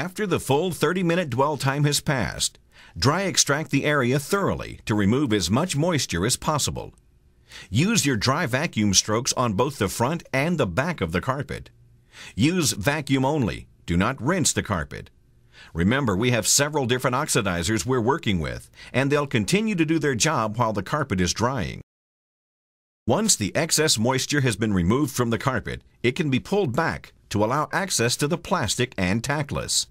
After the full 30 minute dwell time has passed, dry extract the area thoroughly to remove as much moisture as possible. Use your dry vacuum strokes on both the front and the back of the carpet. Use vacuum only. Do not rinse the carpet. Remember, we have several different oxidizers we're working with, and they'll continue to do their job while the carpet is drying. Once the excess moisture has been removed from the carpet, it can be pulled back to allow access to the plastic and tackless.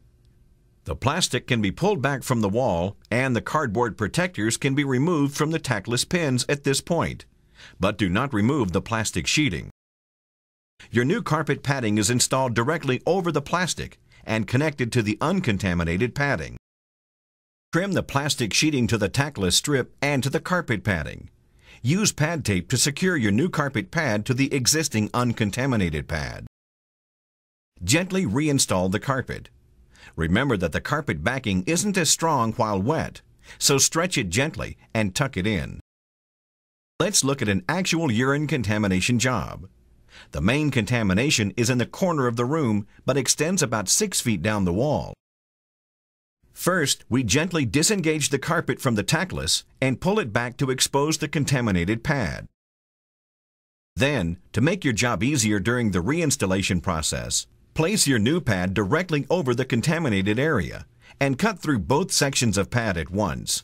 The plastic can be pulled back from the wall, and the cardboard protectors can be removed from the tackless pins at this point, but do not remove the plastic sheeting. Your new carpet padding is installed directly over the plastic and connected to the uncontaminated padding. Trim the plastic sheeting to the tackless strip and to the carpet padding. Use pad tape to secure your new carpet pad to the existing uncontaminated pad. Gently reinstall the carpet. Remember that the carpet backing isn't as strong while wet, so stretch it gently and tuck it in. Let's look at an actual urine contamination job. The main contamination is in the corner of the room but extends about 6 feet down the wall. First, we gently disengage the carpet from the tackless and pull it back to expose the contaminated pad. Then, to make your job easier during the reinstallation process, place your new pad directly over the contaminated area and cut through both sections of pad at once.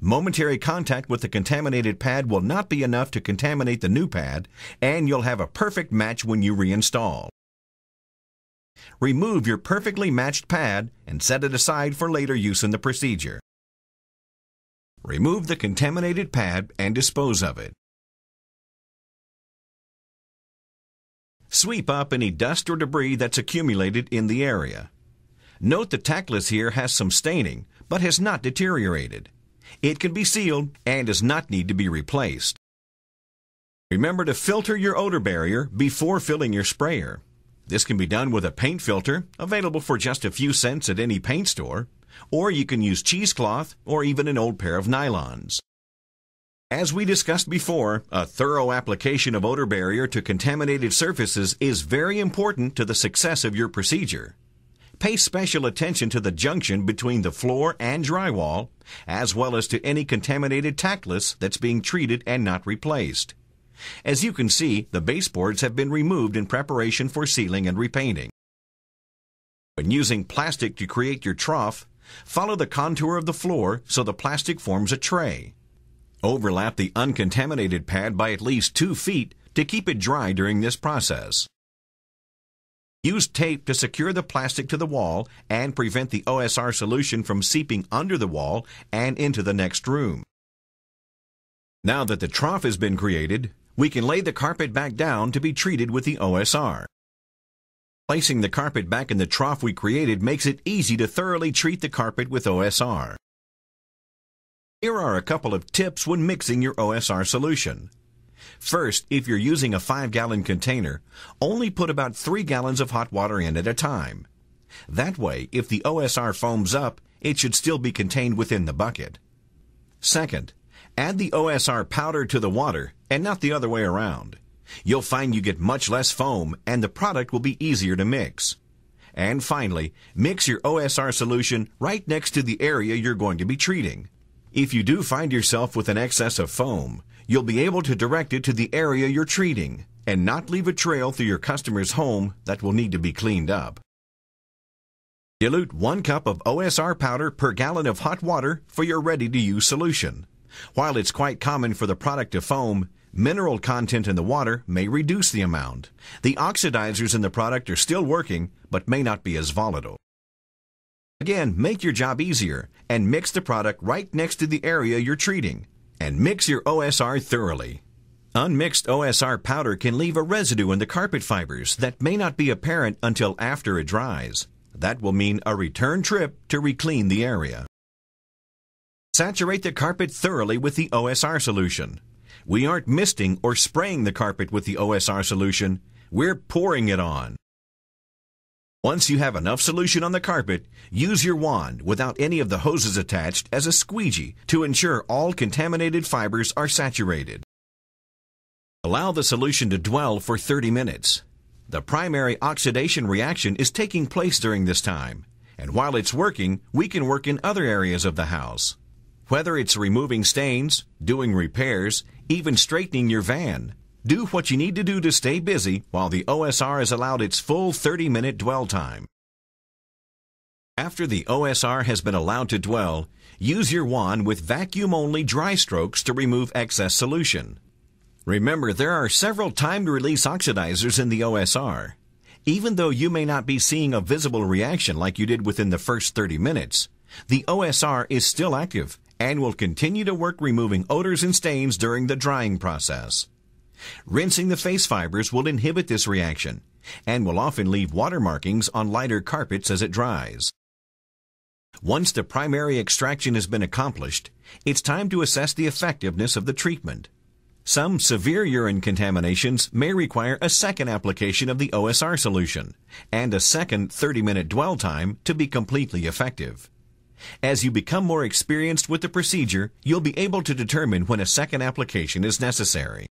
Momentary contact with the contaminated pad will not be enough to contaminate the new pad, and you'll have a perfect match when you reinstall. Remove your perfectly matched pad and set it aside for later use in the procedure. Remove the contaminated pad and dispose of it. Sweep up any dust or debris that's accumulated in the area. Note the tackless here has some staining, but has not deteriorated. It can be sealed and does not need to be replaced. Remember to filter your odor barrier before filling your sprayer. This can be done with a paint filter, available for just a few cents at any paint store, or you can use cheesecloth or even an old pair of nylons. As we discussed before, a thorough application of odor barrier to contaminated surfaces is very important to the success of your procedure. Pay special attention to the junction between the floor and drywall, as well as to any contaminated tackless that's being treated and not replaced. As you can see, the baseboards have been removed in preparation for sealing and repainting. When using plastic to create your trough, follow the contour of the floor so the plastic forms a tray. Overlap the uncontaminated pad by at least two feet to keep it dry during this process. Use tape to secure the plastic to the wall and prevent the OSR solution from seeping under the wall and into the next room. Now that the trough has been created, we can lay the carpet back down to be treated with the OSR. Placing the carpet back in the trough we created makes it easy to thoroughly treat the carpet with OSR. Here are a couple of tips when mixing your OSR solution. First, if you're using a 5-gallon container, only put about 3 gallons of hot water in at a time. That way, if the OSR foams up, it should still be contained within the bucket. Second, add the OSR powder to the water and not the other way around. You'll find you get much less foam and the product will be easier to mix. And finally, mix your OSR solution right next to the area you're going to be treating. If you do find yourself with an excess of foam, you'll be able to direct it to the area you're treating and not leave a trail through your customer's home that will need to be cleaned up. Dilute 1 cup of OSR powder per gallon of hot water for your ready-to-use solution. While it's quite common for the product to foam, mineral content in the water may reduce the amount. The oxidizers in the product are still working, but may not be as volatile. Again, make your job easier and mix the product right next to the area you're treating and mix your OSR thoroughly. Unmixed OSR powder can leave a residue in the carpet fibers that may not be apparent until after it dries. That will mean a return trip to reclean the area. Saturate the carpet thoroughly with the OSR solution. We aren't misting or spraying the carpet with the OSR solution, we're pouring it on. Once you have enough solution on the carpet, use your wand without any of the hoses attached as a squeegee to ensure all contaminated fibers are saturated. Allow the solution to dwell for 30 minutes. The primary oxidation reaction is taking place during this time, And while it's working, we can work in other areas of the house. Whether it's removing stains, doing repairs, even straightening your van, do what you need to do to stay busy while the OSR is allowed its full 30 minute dwell time. After the OSR has been allowed to dwell, use your wand with vacuum only dry strokes to remove excess solution. Remember, there are several timed release oxidizers in the OSR. Even though you may not be seeing a visible reaction like you did within the first 30 minutes, the OSR is still active and will continue to work removing odors and stains during the drying process. Rinsing the face fibers will inhibit this reaction and will often leave water markings on lighter carpets as it dries. Once the primary extraction has been accomplished, it's time to assess the effectiveness of the treatment. Some severe urine contaminations may require a second application of the OSR solution and a second 30-minute dwell time to be completely effective. As you become more experienced with the procedure, you'll be able to determine when a second application is necessary.